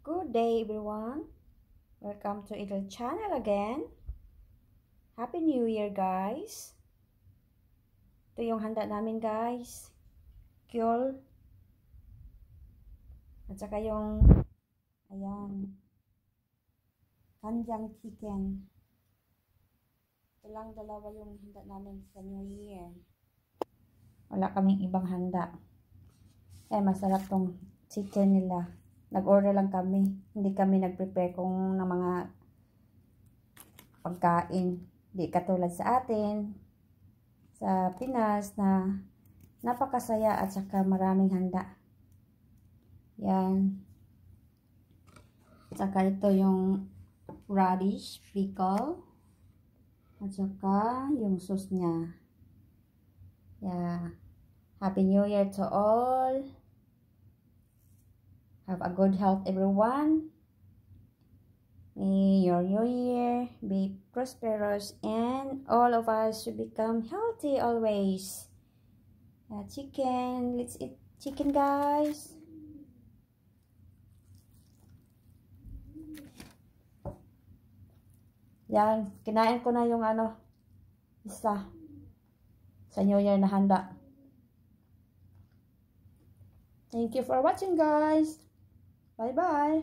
Good day everyone. Welcome to Idol Channel again. Happy New Year guys. Ito yung handa namin guys. Kyol. At saka yung ayan. Kanjang chicken. Ito lang dalawa yung handa namin sa New Year. Wala kaming ibang handa. Eh masarap tong chicken nila nag-order lang kami. Hindi kami nag-prepare kung ng mga pagkain. Hindi katulad sa atin, sa Pinas na napakasaya at saka maraming handa. Yan. Saka ito yung radish, pickle. At saka yung sauce niya. Yeah. Happy New Year to all. Have a good health, everyone. May your new year be prosperous and all of us should become healthy always. Uh, chicken, let's eat chicken, guys. Yan, kinain ko na yung ano, isa sa New Year na handa. Thank you for watching, guys. Bye bye.